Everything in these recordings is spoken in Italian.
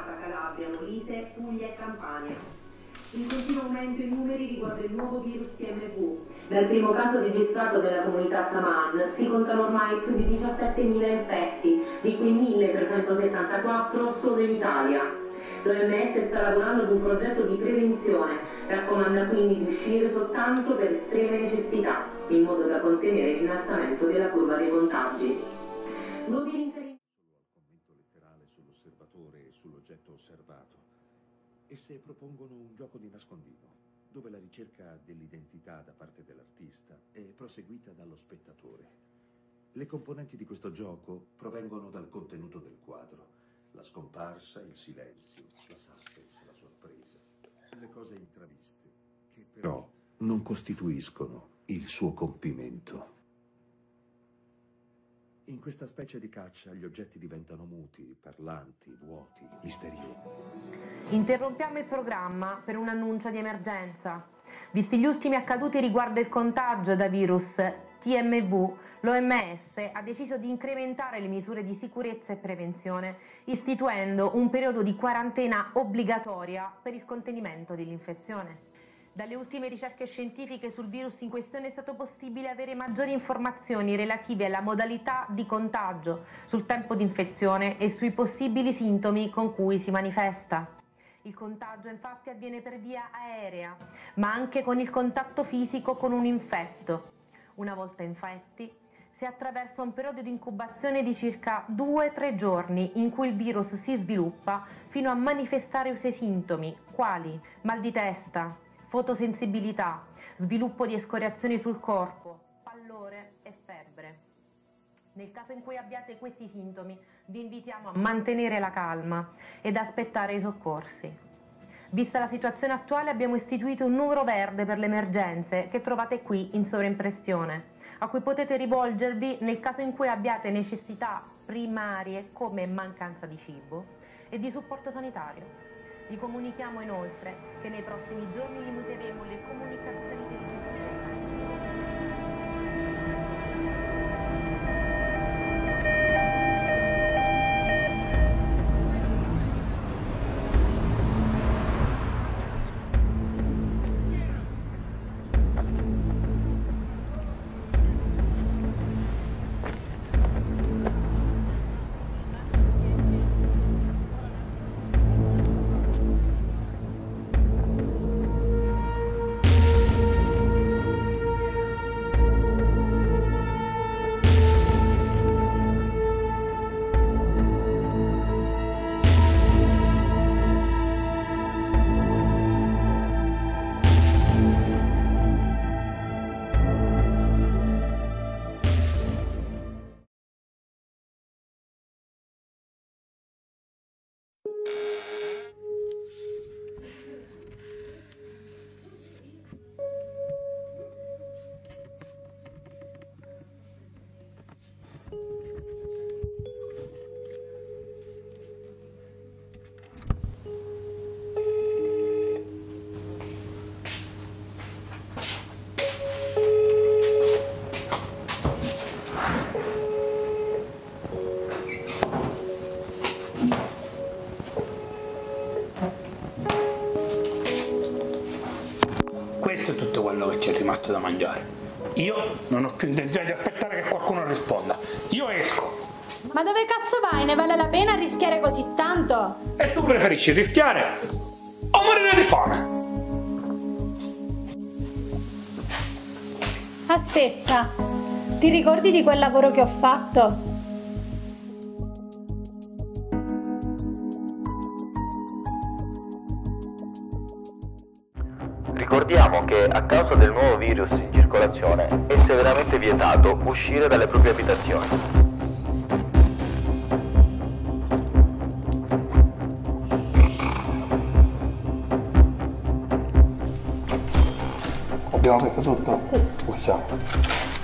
Basilicata, Calabria, Molise, Puglia e Campania. Il continuo aumento in numeri riguarda il nuovo virus TMV. Dal primo caso registrato nella comunità Saman si contano ormai più di 17.000 infetti, di cui 1.374 solo in Italia. L'OMS sta lavorando ad un progetto di prevenzione, raccomanda quindi di uscire soltanto per estreme necessità, in modo da contenere l'innalzamento della curva dei contagi. Esse propongono un gioco di nascondino, dove la ricerca dell'identità da parte dell'artista è proseguita dallo spettatore. Le componenti di questo gioco provengono dal contenuto del quadro la scomparsa, il silenzio, la suspense, la sorpresa, le cose intraviste, che però non costituiscono il suo compimento. In questa specie di caccia gli oggetti diventano muti, parlanti, vuoti, misteriosi. Interrompiamo il programma per un annuncio di emergenza. Visti gli ultimi accaduti riguardo il contagio da virus TMV, l'OMS ha deciso di incrementare le misure di sicurezza e prevenzione, istituendo un periodo di quarantena obbligatoria per il contenimento dell'infezione. Dalle ultime ricerche scientifiche sul virus in questione è stato possibile avere maggiori informazioni relative alla modalità di contagio, sul tempo di infezione e sui possibili sintomi con cui si manifesta. Il contagio infatti avviene per via aerea, ma anche con il contatto fisico con un infetto. Una volta infetti, si attraversa un periodo di incubazione di circa 2-3 giorni in cui il virus si sviluppa fino a manifestare i suoi sintomi, quali mal di testa, fotosensibilità, sviluppo di escoriazioni sul corpo, pallore e febbre. Nel caso in cui abbiate questi sintomi, vi invitiamo a mantenere la calma ed aspettare i soccorsi. Vista la situazione attuale abbiamo istituito un numero verde per le emergenze che trovate qui in sovraimpressione, a cui potete rivolgervi nel caso in cui abbiate necessità primarie come mancanza di cibo e di supporto sanitario. Vi comunichiamo inoltre che nei prossimi giorni limiteremo le comunicazioni televisive. Rimasto da mangiare. Io non ho più intenzione di aspettare che qualcuno risponda. Io esco. Ma dove cazzo vai? Ne vale la pena rischiare così tanto? E tu preferisci rischiare o morire di fame? Aspetta, ti ricordi di quel lavoro che ho fatto? Ricordiamo che a causa del nuovo virus in circolazione è severamente vietato uscire dalle proprie abitazioni. Abbiamo preso tutto? Sì. Possiamo.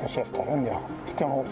Lascia stare, andiamo. Stiamo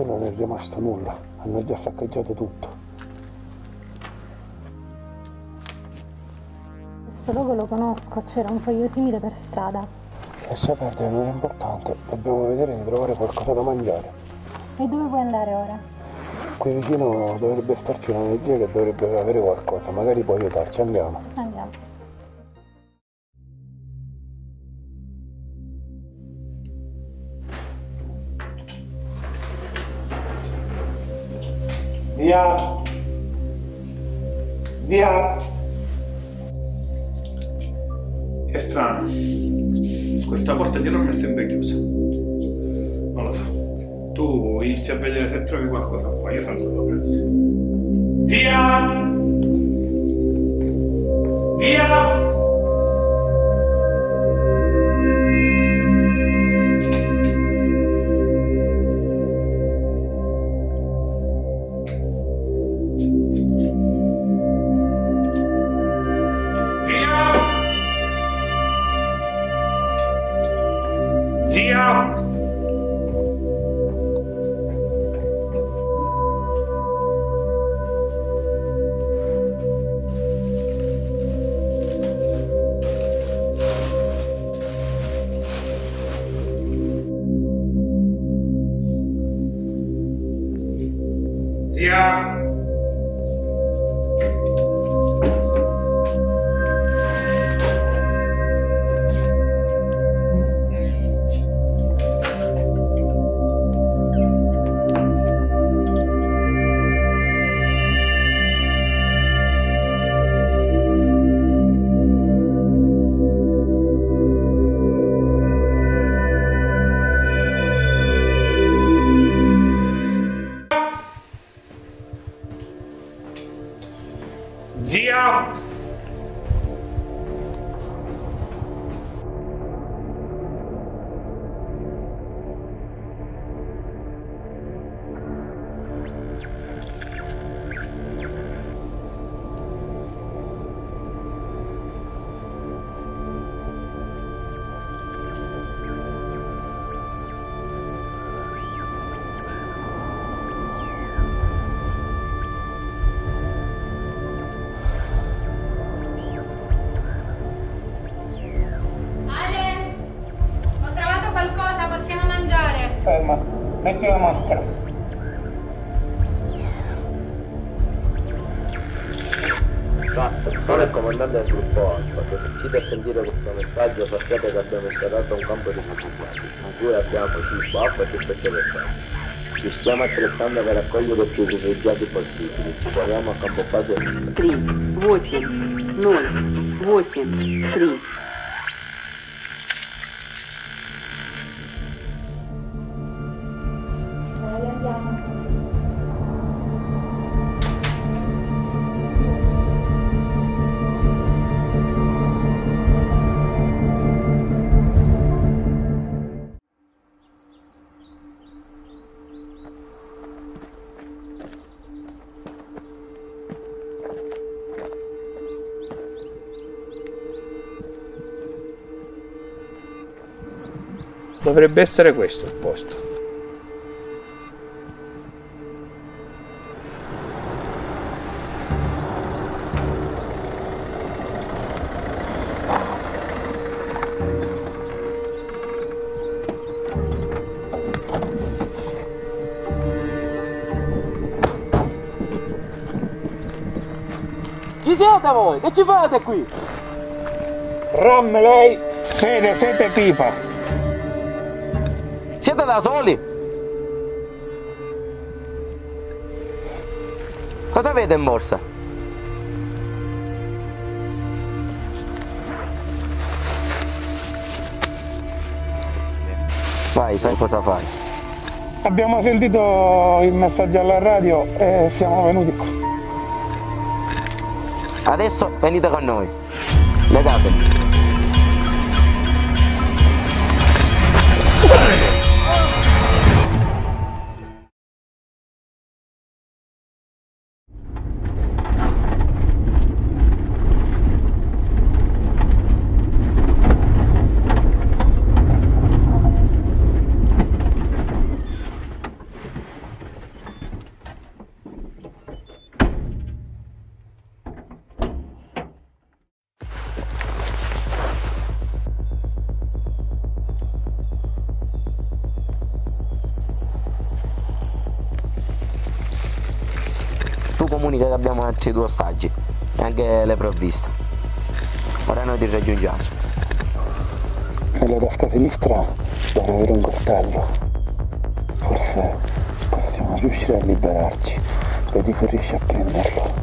Qui non è rimasto nulla, hanno già saccheggiato tutto. Questo logo lo conosco, c'era un foglio simile per strada. Lascia perdere, non è importante, dobbiamo vedere di trovare qualcosa da mangiare. E dove vuoi andare ora? Qui vicino dovrebbe starci una mia zia che dovrebbe avere qualcosa, magari può aiutarci, andiamo. Andiamo. Zia! Zia! È strano. Questa porta dietro me è sempre chiusa. Non lo so. Tu inizi a vedere se trovi qualcosa qua, io senza sopra. Zia! Zia! metti la maschera. Fatto, sono il comandante del gruppo Alfa, se riuscite a sentire questo messaggio sappiate che abbiamo installato un campo di rifugiati, in cui abbiamo cibo, acqua e tutto ciò Ci stiamo attrezzando per raccogliere più rifugiati possibili, ci troviamo a campo base 3, 8, 9, 8, 3. Dovrebbe essere questo il posto. Chi siete voi? Che ci fate qui? Ram lei, Fede, sete pipa. Siete da soli? Cosa avete in borsa? Vai, sai cosa fai? Abbiamo sentito il messaggio alla radio e siamo venuti qua. Adesso venite con noi. Legatevi. Comunica che abbiamo altri due ostaggi e anche le provviste. Ora noi ti raggiungiamo. Nella tasca sinistra dovrei avere un coltello. Forse possiamo riuscire a liberarci. Vedi se riesci a prenderlo.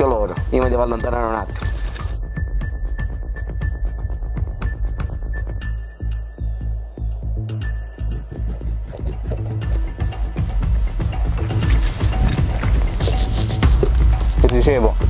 D'occhio loro, io mi devo allontanare un attimo. Ti dicevo.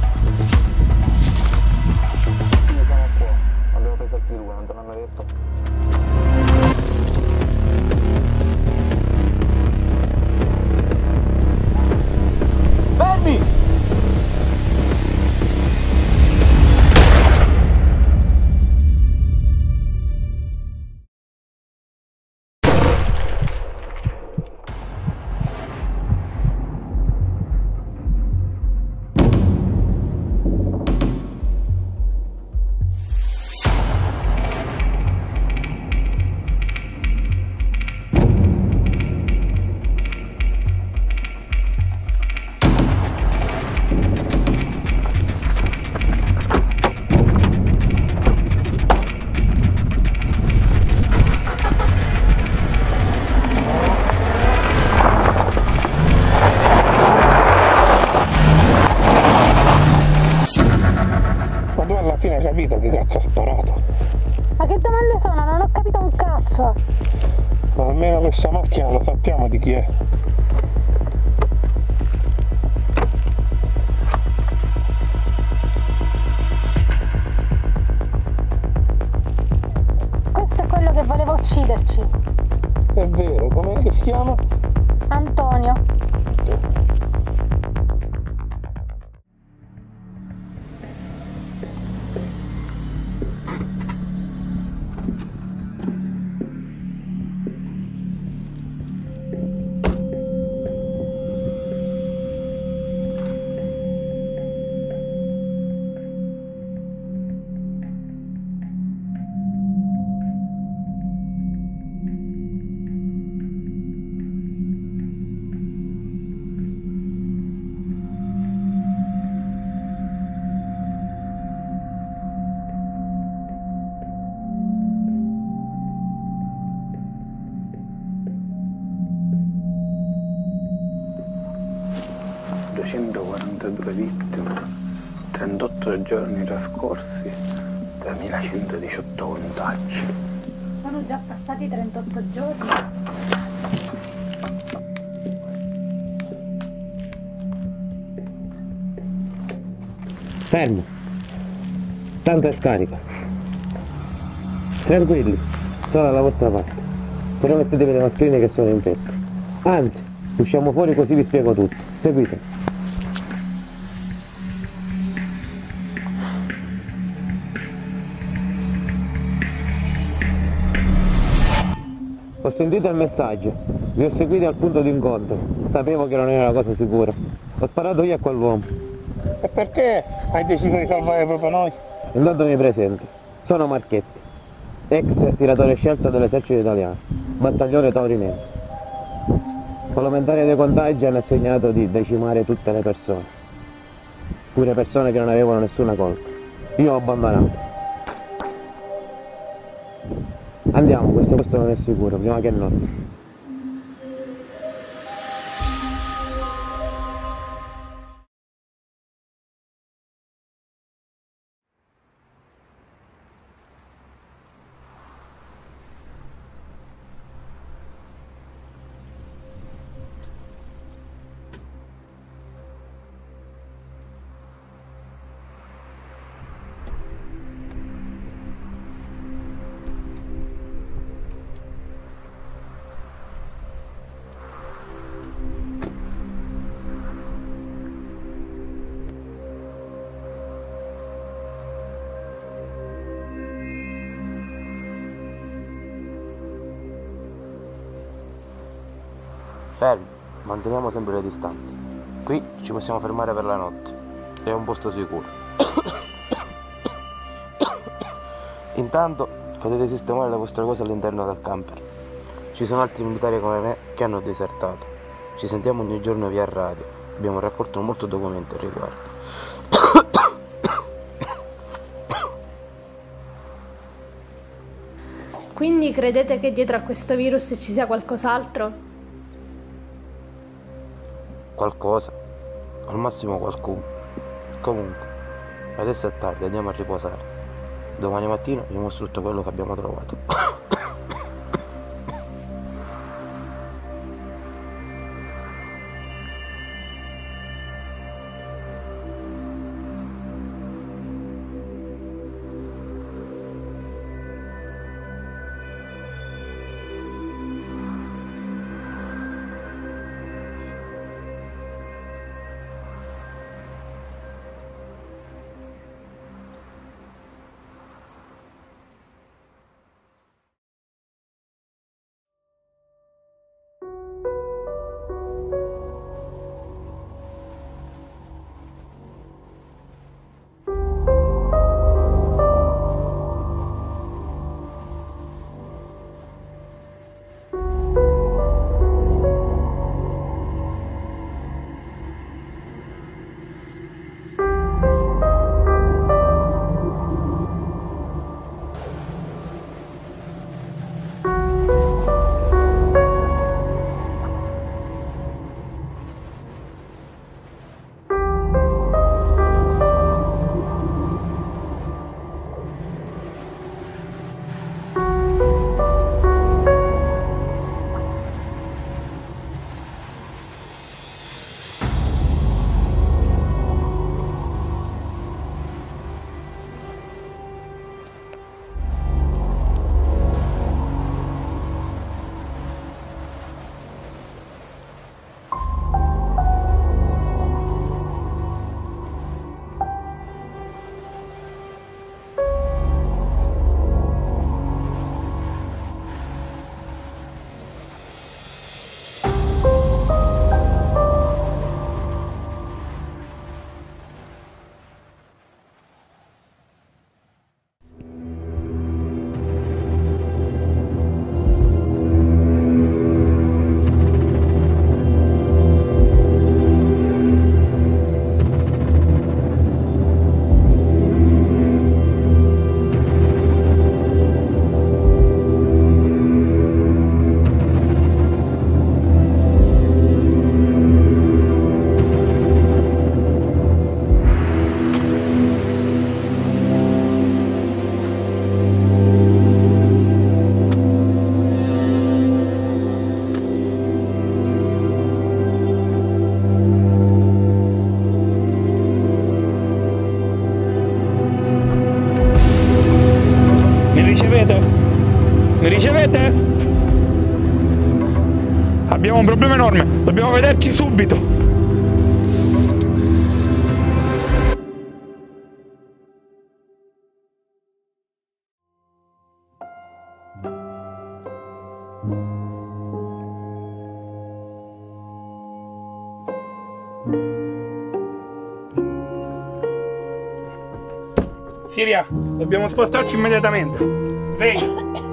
Giorni trascorsi, 2118 contagi. Sono già passati 38 giorni. Fermo. Tanto è scarica. Tranquilli, sono dalla vostra parte. però mettetevi le mascherine che sono infette. Anzi, usciamo fuori così vi spiego tutto. Seguitemi. Sentito il messaggio, vi ho seguiti al punto d'incontro, sapevo che non era una cosa sicura. Ho sparato io a quell'uomo. E perché hai deciso di salvare proprio noi? Intanto mi presento, sono Marchetti, ex tiratore scelto dell'esercito italiano, battaglione Taurinense. Parlamentari dei contagi hanno assegnato di decimare tutte le persone, pure persone che non avevano nessuna colpa. Io ho abbandonato. Andiamo, questo posto non è sicuro, prima che è notte. Fermi, manteniamo sempre le distanze. Qui ci possiamo fermare per la notte. È un posto sicuro. Intanto potete sistemare le vostre cose all'interno del camper. Ci sono altri militari come me che hanno disertato. Ci sentiamo ogni giorno via radio. Abbiamo raccolto molto documento al riguardo. Quindi credete che dietro a questo virus ci sia qualcos'altro? Qualcosa. Al massimo qualcuno. Comunque, adesso è tardi, andiamo a riposare. Domani mattina vi mostro tutto quello che abbiamo trovato. ricevete? Mi ricevete? abbiamo un problema enorme, dobbiamo vederci subito. Siria, dobbiamo spostarci immediatamente. Venha.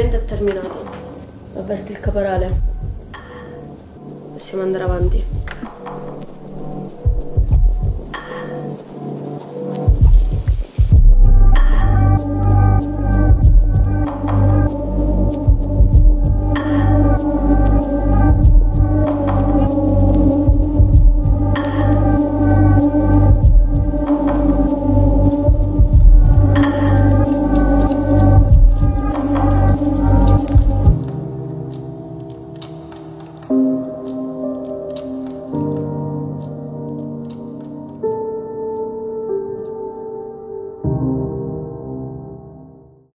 L'esperimento è terminato. Avverti il caporale. Possiamo andare avanti.